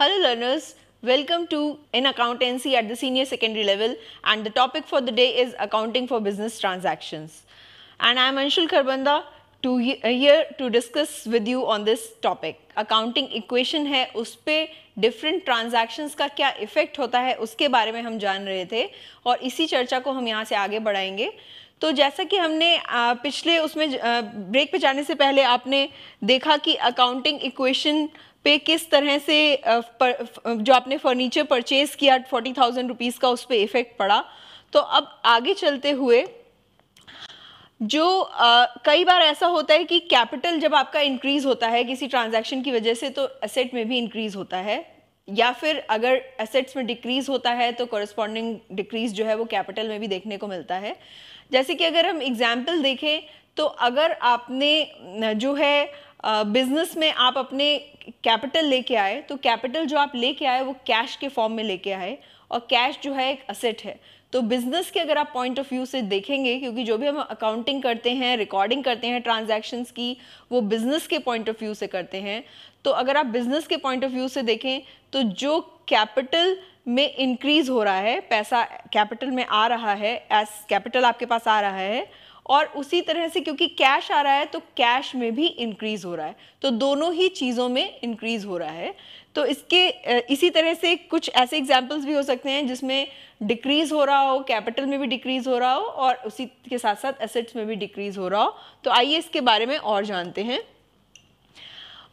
Hello learners, welcome to in accountancy at the senior secondary level and the topic for the day is accounting for business transactions. And I am Anshul Kharbanda to here to discuss with you on this topic. Accounting equation है उस पर different transactions का क्या effect होता है उसके बारे में हम जान रहे थे और इसी चर्चा को हम यहाँ से आगे बढ़ाएँगे तो जैसा कि हमने पिछले उसमें ब्रेक पे जाने से पहले आपने देखा कि अकाउंटिंग इक्वेशन पे किस तरह से पर, जो आपने फर्नीचर परचेज किया फोर्टी थाउज़ेंड रुपीज़ का उस पर इफ़ेक्ट पड़ा। तो अब आगे चलते हुए जो आ, कई बार ऐसा होता है कि कैपिटल जब आपका इंक्रीज होता है किसी ट्रांजैक्शन की वजह से तो एसेट में भी इंक्रीज होता है। या फिर अगर एसेट्स में डिक्रीज होता है तो कॉरस्पॉन्डिंग डिक्रीज जो है वो कैपिटल में भी देखने को मिलता है। जैसे कि अगर हम एग्ज़ाम्पल देखें तो अगर आपने जो है बिज़नेस में आप अपने कैपिटल लेके आए तो कैपिटल जो आप लेके आए, वो कैश के फॉर्म में लेके आए और कैश जो है एक असेट है। तो बिज़नेस के अगर आप पॉइंट ऑफ़ व्यू से देखेंगे, क्योंकि जो भी हम अकाउंटिंग करते हैं रिकॉर्डिंग करते हैं ट्रांजैक्शंस की, वो बिज़नेस के पॉइंट ऑफ़ व्यू से करते हैं। तो अगर आप बिज़नेस के पॉइंट ऑफ़ व्यू से देखें तो जो कैपिटल में इंक्रीज हो रहा है, पैसा कैपिटल में आ रहा है एज कैपिटल आपके पास आ रहा है और उसी तरह से क्योंकि कैश आ रहा है तो कैश में भी इंक्रीज हो रहा है। तो दोनों ही चीज़ों में इंक्रीज हो रहा है। तो इसके इसी तरह से कुछ ऐसे एग्जाम्पल्स भी हो सकते हैं जिसमें डिक्रीज हो रहा हो कैपिटल में भी डिक्रीज हो रहा हो और उसी के साथ साथ एसेट्स में भी डिक्रीज हो रहा हो। तो आइए इसके बारे में और जानते हैं।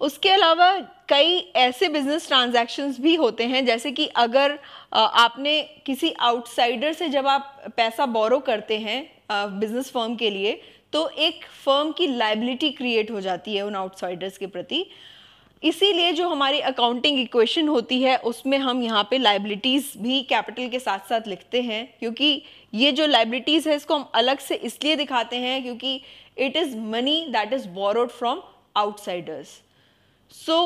उसके अलावा कई ऐसे बिज़नेस ट्रांजैक्शंस भी होते हैं, जैसे कि अगर आपने किसी आउटसाइडर से जब आप पैसा बोरो करते हैं बिज़नेस फर्म के लिए तो एक फर्म की लाइबिलिटी क्रिएट हो जाती है उन आउटसाइडर्स के प्रति। इसीलिए जो हमारी अकाउंटिंग इक्वेशन होती है, उसमें हम यहाँ पे लाइबिलिटीज़ भी कैपिटल के साथ साथ लिखते हैं, क्योंकि ये जो लाइबिलिटीज़ है, इसको हम अलग से इसलिए दिखाते हैं क्योंकि it is money that is borrowed from outsiders so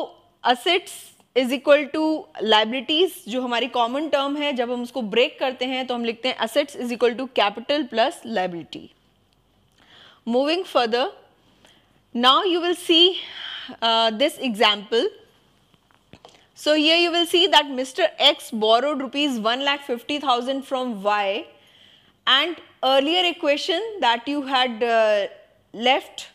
assets is equal to liabilities जो हमारी कॉमन टर्म है, जब हम उसको ब्रेक करते हैं तो हम लिखते हैं assets is equal to capital plus liability moving further now you will see this example so ये you will see that mister X borrowed rupees one lakh fifty thousand from Y and earlier equation that you had left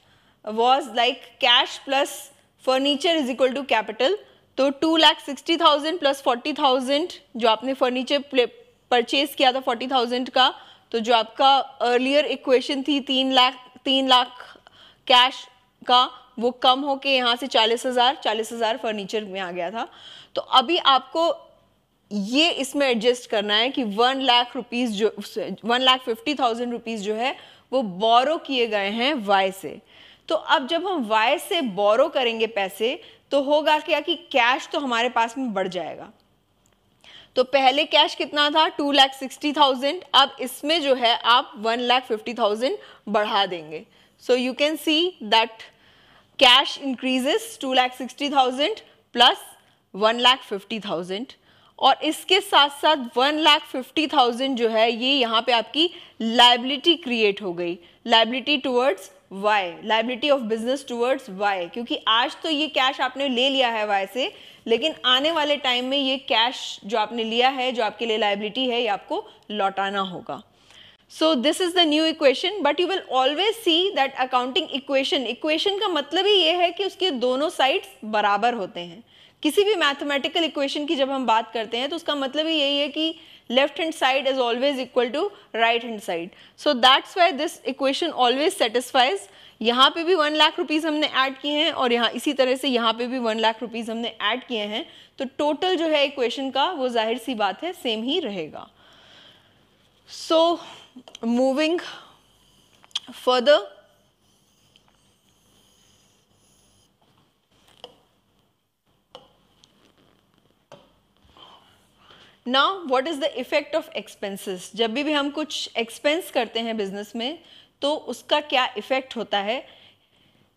was like cash plus furniture is equal to capital तो two lakh sixty thousand plus forty thousand जो आपने furniture purchase किया था forty thousand का तो जो आपका earlier equation थी तीन लाख तीन लाख कैश का, वो कम होके यहाँ से चालीस हज़ार चालीस हज़ार फर्नीचर में आ गया था। तो अभी आपको ये इसमें एडजस्ट करना है कि वन लाख रुपीज़ जो one lakh fifty thousand rupees जो है, वो बोरो किए गए हैं वाई से। तो अब जब हम वाई से बोरो करेंगे पैसे तो होगा क्या कि कैश तो हमारे पास में बढ़ जाएगा। तो पहले कैश कितना था? टू लैख सिक्सटी थाउज़ेंड अब इसमें जो है, आप वन लैख फिफ्टी थाउज़ेंड बढ़ा देंगे। So you can see that cash increases to lakh sixty thousand plus one lakh fifty thousand और इसके साथ साथ वन लाख फिफ्टी थाउज़ेंड जो है, ये यहाँ पे आपकी लाइबिलिटी क्रिएट हो गई। Liability towards Y liability of business towards Y क्योंकि आज तो ये कैश आपने ले लिया है वाई से, लेकिन आने वाले टाइम में ये कैश जो आपने लिया है, जो आपके लिए लाइबिलिटी है, ये आपको लौटाना होगा। So this is the new equation but you will always see that accounting equation equation का मतलब ही ये है कि उसके दोनों साइड्स बराबर होते हैं। किसी भी मैथमेटिकल इक्वेशन की जब हम बात करते हैं तो उसका मतलब ही यही है कि left hand side is always equal to right hand side so that's why this equation always satisfies यहाँ पे भी वन लाख रुपीज़ हमने ऐड किए हैं और यहाँ, इसी तरह से यहाँ पे भी वन लाख रुपीज़ हमने ऐड किए हैं। तो टोटल जो है इक्वेशन का, वो ज़ाहिर सी बात है सेम ही रहेगा। So moving further now what is the effect of expenses जब भी हम कुछ एक्सपेंस करते हैं बिज़नेस में तो उसका क्या इफ़ेक्ट होता है?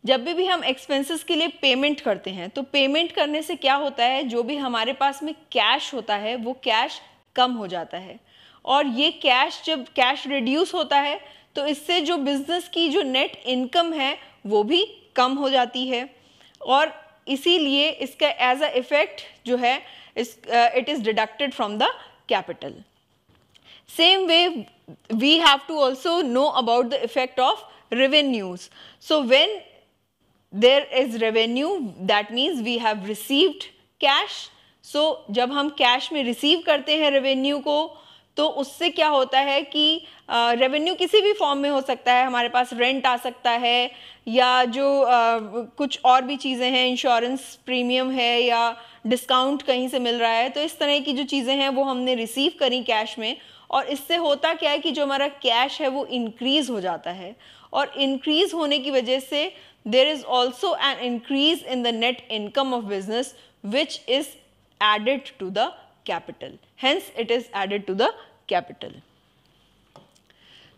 जब भी भी हम एक्सपेंसेस के लिए पेमेंट करते हैं तो पेमेंट करने से क्या होता है? जो भी हमारे पास में कैश होता है, वो कैश कम हो जाता है। और ये कैश जब कैश रिड्यूस होता है तो इससे जो बिज़नेस की जो नेट इनकम है, वो भी कम हो जाती है। और इसीलिए इसका एज अ इफ़ेक्ट जो है It is deducted from the capital same way we have to also know about the effect of revenues. So when there is revenue that means we have received cash. So जब हम cash में receive करते हैं revenue को तो उससे क्या होता है कि रेवेन्यू किसी भी फॉर्म में हो सकता है हमारे पास रेंट आ सकता है या जो uh, कुछ और भी चीज़ें हैं इंश्योरेंस प्रीमियम है या डिस्काउंट कहीं से मिल रहा है तो इस तरह की जो चीज़ें हैं वो हमने रिसीव करी कैश में और इससे होता क्या है कि जो हमारा कैश है वो इंक्रीज़ हो जाता है और इंक्रीज होने की वजह से there is also an increase in the net income of business which is added to the capital hence it is added to the capital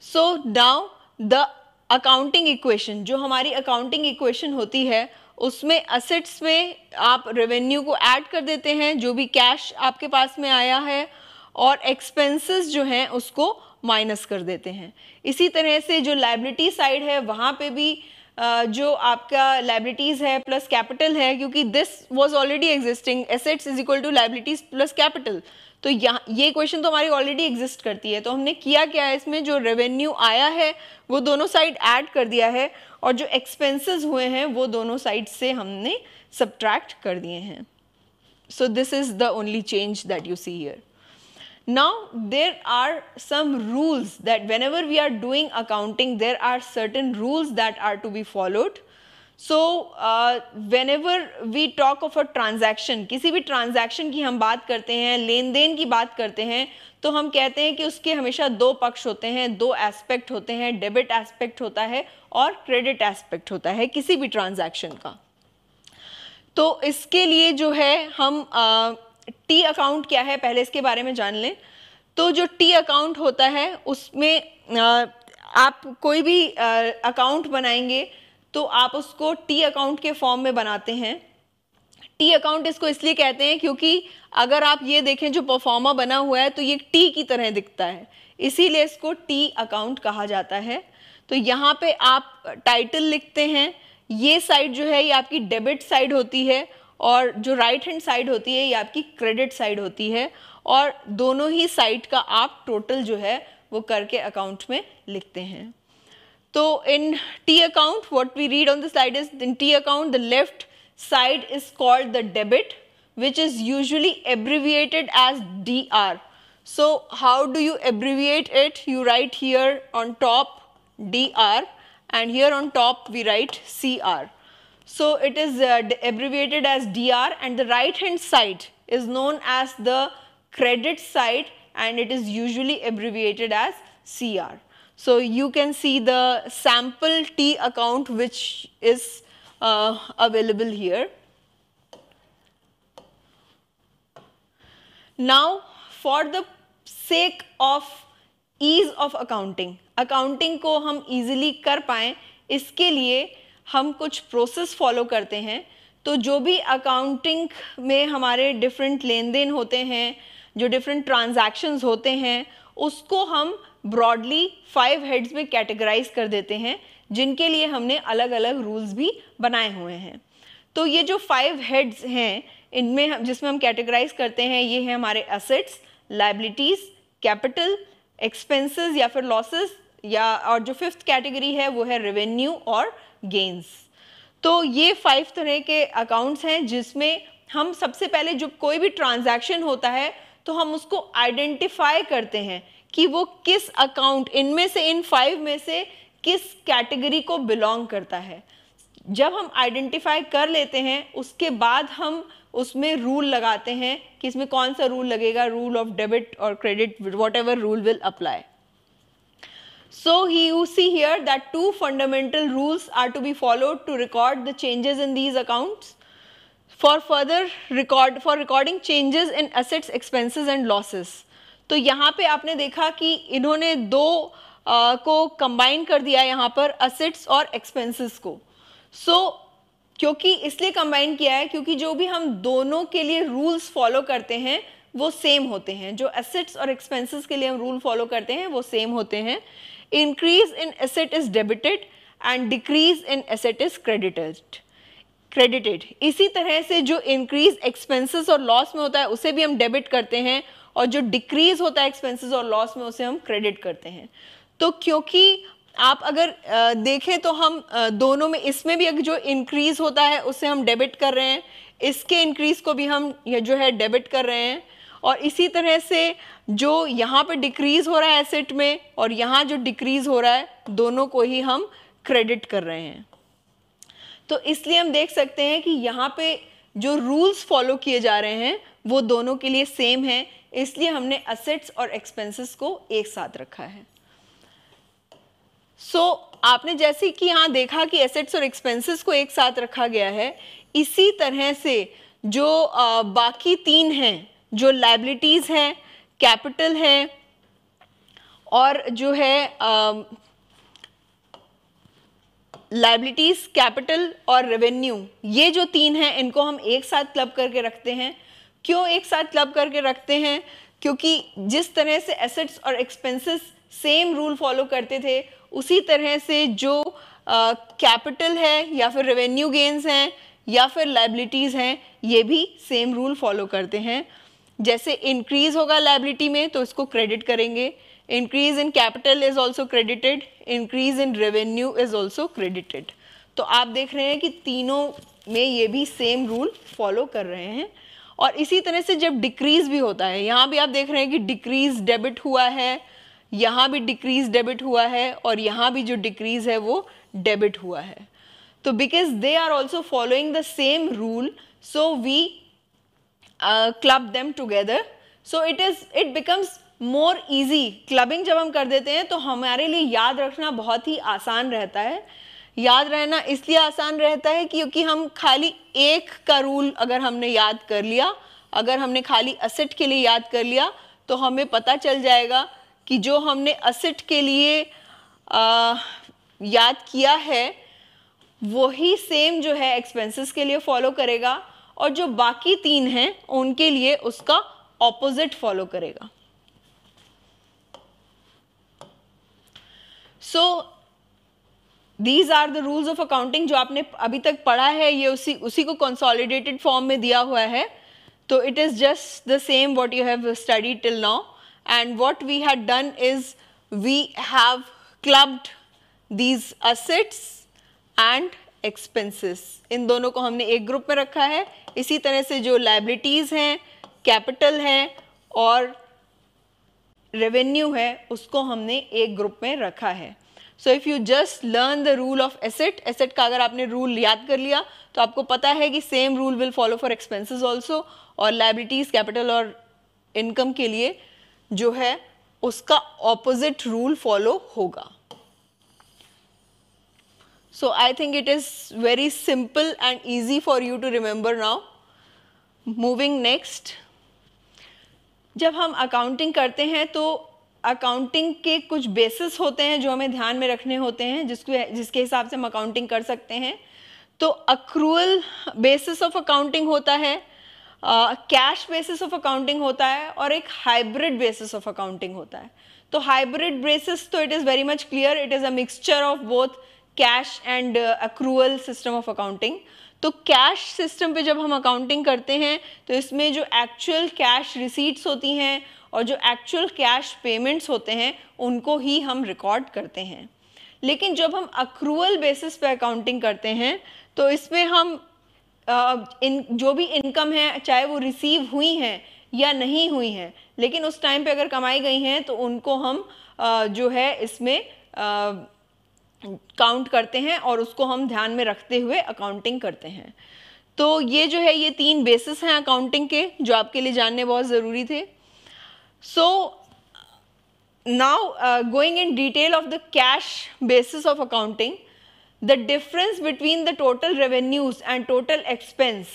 so now the accounting equation जो हमारी अकाउंटिंग इक्वेशन होती है, उसमें assets में आप revenue को add कर देते हैं, जो भी कैश आपके पास में आया है, और एक्सपेंसेस जो हैं, उसको माइनस कर देते हैं। इसी तरह से जो लाइबिलिटी साइड है, वहाँ पे भी जो आपका लाइबिलिटीज़ है प्लस कैपिटल है, क्योंकि this was already existing assets is equal to liabilities plus capital तो यहाँ, ये क्वेश्चन तो हमारी ऑलरेडी एग्जिस्ट करती है। तो हमने किया क्या है इसमें? जो रेवेन्यू आया है, वो दोनों साइड ऐड कर दिया है और जो एक्सपेंसेस हुए हैं, वो दोनों साइड से हमने सब्ट्रैक्ट कर दिए हैं। So this is the only change that you see here Now there are some rules that whenever we are doing accounting there are certain rules that are to be followed. So uh, whenever we talk of a transaction किसी भी transaction की हम बात करते हैं लेन then की बात करते हैं तो हम कहते हैं कि उसके हमेशा दो पक्ष होते हैं दो एस्पेक्ट होते हैं डेबिट एस्पेक्ट होता है और क्रेडिट एस्पेक्ट होता है किसी भी ट्रांजैक्शन का तो इसके लिए जो है हम uh, टी अकाउंट क्या है? पहले इसके बारे में जान लें। तो जो टी अकाउंट होता है, उसमें आप कोई भी अकाउंट बनाएँगे तो आप उसको टी अकाउंट के फॉर्म में बनाते हैं। टी अकाउंट इसको इसलिए कहते हैं क्योंकि अगर आप ये देखें, जो परफॉर्मा बना हुआ है तो ये टी की तरह दिखता है। इसीलिए इसको टी अकाउंट कहा जाता है। तो यहाँ पे आप टाइटल लिखते हैं। ये साइड जो है, ये आपकी डेबिट साइड होती है। और जो राइट हैंड साइड होती है, ये आपकी क्रेडिट साइड होती है और दोनों ही साइड का आप टोटल जो है, वो करके अकाउंट में लिखते हैं। तो in T account what we read on the side is in T account the left side is called the debit which is usually abbreviated as D R so how do you abbreviate it you write here on top D R and here on top we write C R So it is uh, abbreviated as DR and the right hand side is known as the credit side and it is usually abbreviated as CR. So you can see the sample T account which is uh, available here. Now for the sake of ease of accounting, accounting को हम easily कर पाएं इसके लिए हम कुछ process follow करते हैं तो जो भी अकाउंटिंग में हमारे डिफरेंट लेन देन होते हैं, जो डिफरेंट ट्रांजैक्शंस होते हैं, उसको हम ब्रॉडली फाइव हेड्स में कैटेगराइज कर देते हैं, जिनके लिए हमने अलग अलग रूल्स भी बनाए हुए हैं। तो ये जो फाइव हेड्स हैं, इनमें हम, जिसमें हम कैटेगराइज करते हैं, ये हैं हमारे असेट्स लाइबिलिटीज़ कैपिटल एक्सपेंसेस या फिर लॉसेस या, और जो फिफ्थ कैटेगरी है, वो है रेवेन्यू और गेंस तो ये फाइव तरह के अकाउंट्स हैं जिसमें हम सबसे पहले जो कोई भी ट्रांजैक्शन होता है तो हम उसको आइडेंटिफाई करते हैं कि वो किस अकाउंट इनमें से, इन फाइव में से किस कैटेगरी को बिलोंग करता है। जब हम आइडेंटिफाई कर लेते हैं, उसके बाद हम उसमें रूल लगाते हैं कि इसमें कौन सा रूल लगेगा रूल ऑफ़ डेबिट और credit whatever rule will apply So he, you see here that two fundamental rules are to be followed to record the changes in these accounts. For further record, for recording changes in assets, expenses and losses. तो यहाँ पे आपने देखा कि इन्होंने दो आ, को combine कर दिया यहाँ पर assets और expenses को. So क्योंकि इसलिए कंबाइन किया है क्योंकि जो भी हम दोनों के लिए रूल्स फॉलो करते हैं वो सेम होते हैं जो एसेट्स और एक्सपेंसेस के लिए हम रूल फॉलो करते हैं वो सेम होते हैं increase in asset is debited and decrease in asset is credited. Credited इसी तरह से जो इंक्रीज एक्सपेंसेस और लॉस में होता है, उसे भी हम डेबिट करते हैं और जो डिक्रीज होता है एक्सपेंसेस और लॉस में, उसे हम क्रेडिट करते हैं। तो क्योंकि आप अगर देखें तो हम दोनों में, इसमें भी जो इंक्रीज होता है, उसे हम डेबिट कर रहे हैं, इसके इंक्रीज को भी हम, ये जो है डेबिट कर रहे हैं। और इसी तरह से जो यहाँ पे डिक्रीज हो रहा है एसेट में और यहाँ जो डिक्रीज हो रहा है दोनों को ही हम क्रेडिट कर रहे हैं। तो इसलिए हम देख सकते हैं कि यहाँ पे जो रूल्स फॉलो किए जा रहे हैं वो दोनों के लिए सेम है। इसलिए हमने असेट्स और एक्सपेंसेस को एक साथ रखा है। सो so, आपने जैसे कि यहाँ देखा कि एसेट्स और एक्सपेंसेस को एक साथ रखा गया है इसी तरह से जो आ, बाकी तीन हैं जो लाइबिलिटीज़ हैं कैपिटल है और जो है लाइबिलिटीज़ कैपिटल और रेवेन्यू ये जो तीन हैं, इनको हम एक साथ क्लब करके रखते हैं। क्यों एक साथ क्लब करके रखते हैं? क्योंकि जिस तरह से एसेट्स और एक्सपेंसेस सेम रूल फॉलो करते थे, उसी तरह से जो कैपिटल है या फिर रेवेन्यू गेन्स हैं या फिर लाइबिलिटीज़ हैं, ये भी सेम रूल फॉलो करते हैं। जैसे इंक्रीज होगा लाइबिलिटी में तो इसको क्रेडिट करेंगे। Increase in capital is also credited increase in revenue is also credited तो आप देख रहे हैं कि तीनों में ये भी सेम रूल फॉलो कर रहे हैं। और इसी तरह से जब डिक्रीज भी होता है, यहाँ भी आप देख रहे हैं कि डिक्रीज डेबिट हुआ है, यहाँ भी डिक्रीज डेबिट हुआ है, और यहाँ भी जो डिक्रीज है वो डेबिट हुआ है। तो because they are also following the same rule so we club them together so it is it becomes more easy clubbing जब हम कर देते हैं तो हमारे लिए याद रखना बहुत ही आसान रहता है। याद रहना इसलिए आसान रहता है क्योंकि हम खाली एक का रूल अगर हमने याद कर लिया अगर हमने खाली असिट के लिए याद कर लिया तो हमें पता चल जाएगा कि जो हमने असेट के लिए आ, याद किया है वही सेम जो है एक्सपेंसेस के लिए फॉलो करेगा। और जो बाकी तीन हैं, उनके लिए उसका ऑपोजिट फॉलो करेगा। So these are the rules of accounting जो आपने अभी तक पढ़ा है, ये उसी उसी को कंसोलिडेटेड फॉर्म में दिया हुआ है। तो it is just the same what you have study till now and what we had done is we have clubbed these assets and expenses. इन दोनों को हमने एक ग्रुप में रखा है। इसी तरह से जो लाइबिलिटीज़ हैं कैपिटल है और रेवेन्यू है, उसको हमने एक ग्रुप में रखा है। So if you just learn the rule of asset asset का अगर आपने रूल याद कर लिया तो आपको पता है कि same rule will follow for expenses also और लाइबिलिटीज़ कैपिटल और इनकम के लिए जो है, उसका ऑपोजिट रूल फॉलो होगा। So I think it is very simple and easy for you to remember now moving next जब हम अकाउंटिंग करते हैं तो अकाउंटिंग के कुछ बेसिस होते हैं जो हमें ध्यान में रखने होते हैं, जिसके जिसके हिसाब से हम अकाउंटिंग कर सकते हैं। तो अक्रूअल बेसिस ऑफ़ अकाउंटिंग होता है कैश बेसिस ऑफ़ अकाउंटिंग होता है और एक हाइब्रिड बेसिस ऑफ़ अकाउंटिंग होता है। तो हाइब्रिड बेसिस तो it is very much clear it is a mixture of both cash and accrual system of accounting तो कैश सिस्टम पे जब हम अकाउंटिंग करते हैं तो इसमें जो एक्चुअल कैश रिसीट्स होती हैं और जो एक्चुअल कैश पेमेंट्स होते हैं, उनको ही हम रिकॉर्ड करते हैं. लेकिन जब हम अक्रूअल बेसिस पे अकाउंटिंग करते हैं तो इसमें हम इन, जो भी इनकम है, चाहे वो रिसीव हुई हैं या नहीं हुई हैं, लेकिन उस टाइम पे अगर कमाई गई हैं तो उनको हम जो है इसमें काउंट करते हैं और उसको हम ध्यान में रखते हुए अकाउंटिंग करते हैं। तो ये जो है, ये तीन बेसिस हैं अकाउंटिंग के, जो आपके लिए जानने बहुत ज़रूरी थे। So now going in detail of the cash basis of accounting the difference between the total revenues and total expense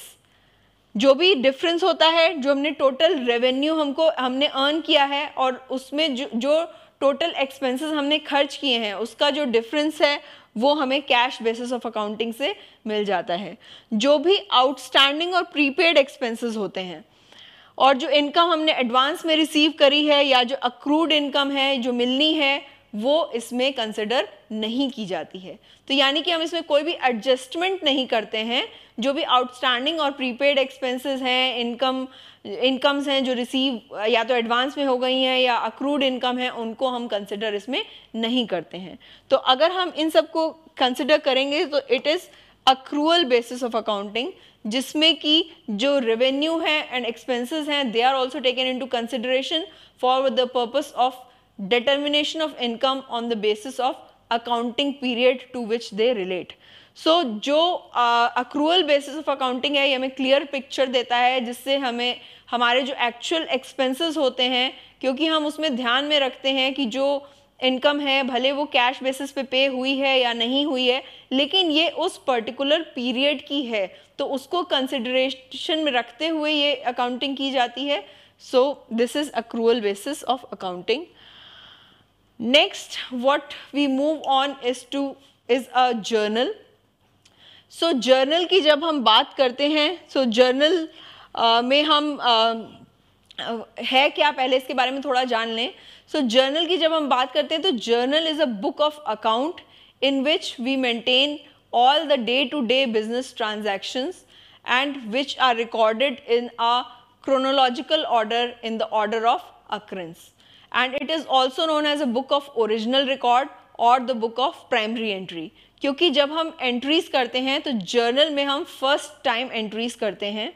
जो भी डिफरेंस होता है, जो हमने टोटल रेवेन्यू हमको, हमने अर्न किया है और उसमें जो जो टोटल एक्सपेंसेस हमने खर्च किए हैं, उसका जो डिफरेंस है, वो हमें कैश बेसिस ऑफ़ अकाउंटिंग से मिल जाता है। जो भी आउटस्टैंडिंग और प्रीपेड एक्सपेंसेस होते हैं, और जो इनकम हमने एडवांस में रिसीव करी है, या जो अक्रूड इनकम है, जो मिलनी है, वो इसमें कंसिडर नहीं की जाती है। तो यानी कि हम इसमें कोई भी एडजस्टमेंट नहीं करते हैं जो भी आउटस्टैंडिंग और प्रीपेड एक्सपेंसेस हैं इनकम इनकम्स हैं जो रिसीव या तो एडवांस में हो गई हैं या अक्रूड इनकम है, उनको हम कंसिडर इसमें नहीं करते हैं तो अगर हम इन सबको कंसिडर करेंगे तो it is accrual basis of accounting जिसमें कि जो रेवेन्यू है एंड एक्सपेंसेस हैं they are also taken in to consideration for the purpose of determination of income on the basis of accounting period to which they relate. So so, जो accrual basis of accounting है ये हमें clear picture देता है जिससे हमें हमारे जो एक्चुअल एक्सपेंसेस होते हैं क्योंकि हम उसमें ध्यान में रखते हैं कि जो इनकम है भले वो कैश बेसिस पे पे हुई है या नहीं हुई है लेकिन ये उस पर्टिकुलर पीरियड की है। तो उसको कंसिडरेशन में रखते हुए ये अकाउंटिंग की जाती है। So this is accrual basis of accounting next what we move on on to is a a so so, journal की जब हम बात करते हैं सो so, जर्नल uh, में हम uh, है क्या पहले इसके बारे में थोड़ा जान लें। सो so, जर्नल की जब हम बात करते हैं तो journal is a book of account in which we maintain all the day to day business transactions and which are recorded in a chronological order in the order of occurrence and it is also known as a book of original record or the book of primary entry क्योंकि जब हम entries करते हैं तो journal में हम first time entries करते हैं।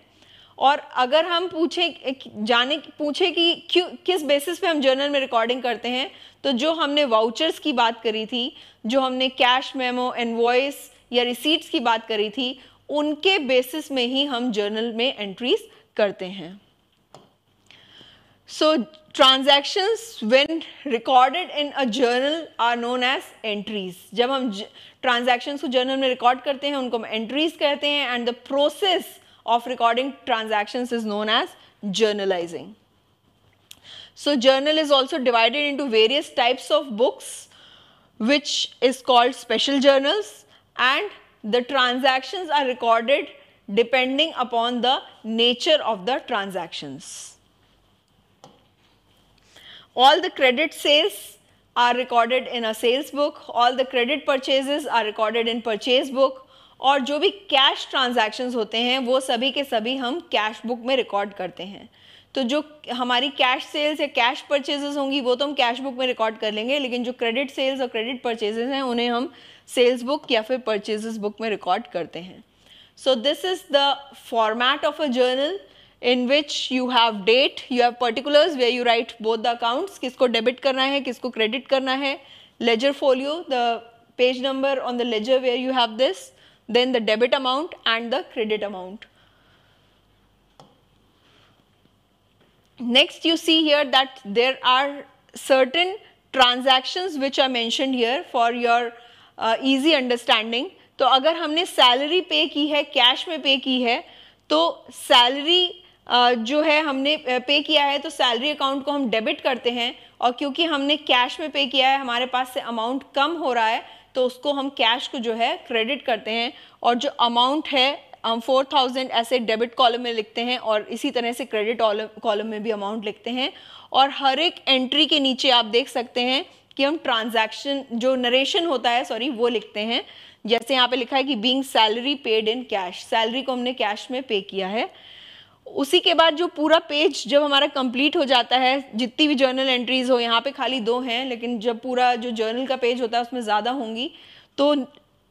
और अगर हम पूछें जाने पूछे कि क्यों किस बेसिस पे हम जर्नल में रिकॉर्डिंग करते हैं तो जो हमने वाउचर्स की बात करी थी जो हमने कैश मेमो एनवॉइस या रिसीट्स की बात करी थी उनके बेसिस में ही हम जर्नल में एंट्रीज करते हैं। सो so, transactions when recorded in a journal are known as entries जब हम transactions को journal में record करते हैं उनको हम entries कहते हैं and the process of recording transactions is known as journalizing so journal is also divided into various types of books which is called special journals and the transactions are recorded depending upon the nature of the transactions All the credit sales are recorded in a sales book, all the credit purchases are recorded in purchase book. और जो भी cash transactions होते हैं वो सभी के सभी हम कैश बुक में रिकॉर्ड करते हैं। तो जो हमारी कैश सेल्स या कैश परचेजेस होंगी वो तो हम कैश बुक में रिकॉर्ड कर लेंगे लेकिन जो क्रेडिट सेल्स और क्रेडिट परचेजेस हैं उन्हें हम सेल्स बुक या फिर परचेजेस बुक में रिकॉर्ड करते हैं। So this is the format of a journal in which you have date, you have particulars where you write both the accounts, किसको debit करना है, किसको credit करना है, ledger folio, the page number on the ledger where you have this, then the debit amount and the credit amount. Next you see here that there are certain transactions which are mentioned here for your uh, easy understanding. तो अगर हमने salary पे की है cash में पे की है तो सैलरी जो है हमने पे किया है तो सैलरी अकाउंट को हम डेबिट करते हैं और क्योंकि हमने कैश में पे किया है, हमारे पास से अमाउंट कम हो रहा है तो उसको हम कैश को जो है क्रेडिट करते हैं और जो अमाउंट है, हम फोर थाउज़ेंड ऐसे डेबिट कॉलम में लिखते हैं और इसी तरह से क्रेडिट कॉलम में भी अमाउंट लिखते हैं और हर एक एंट्री के नीचे आप देख सकते हैं कि हम ट्रांजैक्शन जो नरेशन होता है सॉरी वो लिखते हैं। जैसे यहाँ पे लिखा है कि being salary paid in cash salary को हमने कैश में पे किया है। उसी के बाद जो पूरा पेज जब हमारा कंप्लीट हो जाता है, जितनी भी जर्नल एंट्रीज हो, यहाँ पे खाली दो हैं, लेकिन जब पूरा जो जर्नल का पेज होता है, उसमें ज़्यादा होंगी तो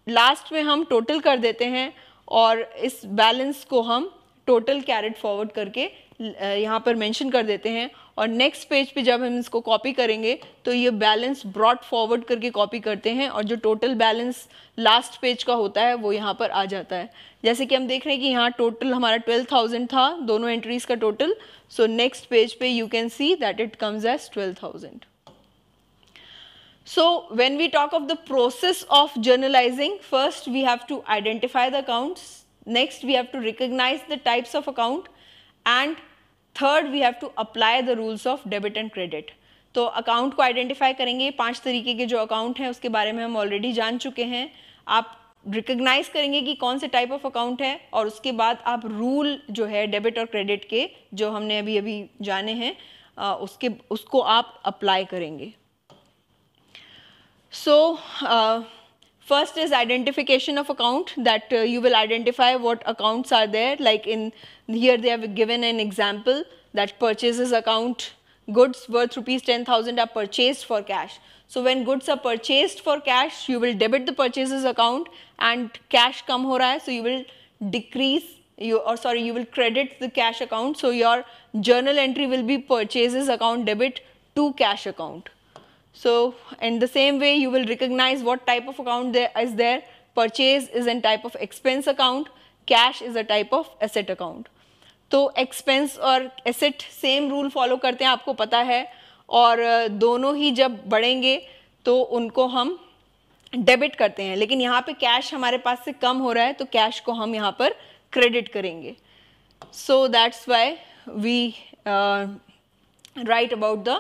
लास्ट में हम टोटल कर देते हैं और इस बैलेंस को हम टोटल कैरेट फॉरवर्ड करके यहाँ पर मेंशन कर देते हैं। और नेक्स्ट पेज पे जब हम इसको कॉपी करेंगे तो ये बैलेंस ब्रॉड फॉरवर्ड करके कॉपी करते हैं और जो टोटल बैलेंस लास्ट पेज का होता है वो यहाँ पर आ जाता है। जैसे कि हम देख रहे हैं कि यहाँ टोटल हमारा ट्वेल्व थाउज़ेंड था दोनों एंट्रीज का टोटल सो नेक्स्ट पेज पे you can see that it comes as twelve thousand when we talk of the process of journalizing, first we have to identify the accounts. Next we have to recognize the types of account and third we have to apply the rules of debit and credit तो account को identify करेंगे। पाँच तरीके के जो account हैं उसके बारे में हम ऑलरेडी जान चुके हैं। आप रिकग्नाइज करेंगे कि कौन से टाइप ऑफ़ अकाउंट है और उसके बाद आप रूल जो है डेबिट और क्रेडिट के जो हमने अभी अभी जाने हैं उसके उसको आप अप्लाई करेंगे। So So, uh, first is identification of account that uh, you will identify what accounts are there like in here they have given an example that purchases account goods worth rupees 10,000 are purchased for cash. So when goods are purchased for cash, you will debit the purchases account and cash come ho raha hai, so you will decrease you or sorry you will credit the cash account. So your journal entry will be purchases account debit to cash account. So in the same way you will recognize what type of account there is there. Purchase is a type of expense account, cash is a type of asset account. तो expense और asset same rule follow करते हैं आपको पता है और दोनों ही जब बढ़ेंगे तो उनको हम डेबिट करते हैं लेकिन यहाँ पे कैश हमारे पास से कम हो रहा है तो कैश को हम यहाँ पर क्रेडिट करेंगे so that's why we write about the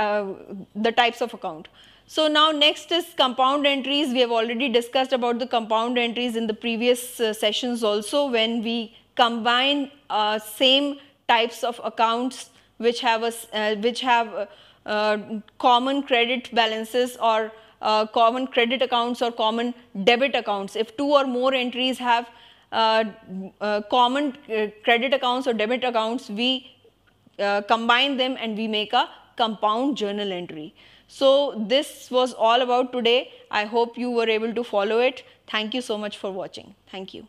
Uh, the types of account. So now next is compound entries. We have already discussed about the compound entries in the previous uh, sessions also when we combine uh, same types of accounts which have a, uh, which have uh, common credit balances or common credit accounts or common debit accounts. If two or more entries have common credit accounts or debit accounts, we combine them and we make a compound journal entry. So this was all about today. I hope you were able to follow it. Thank you so much for watching. Thank you.